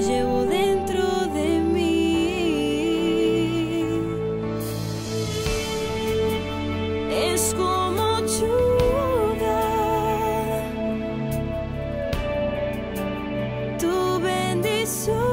Llevo dentro de mí es como ciuda tu bendición.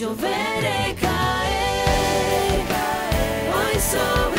Giovere cae, hoy soy.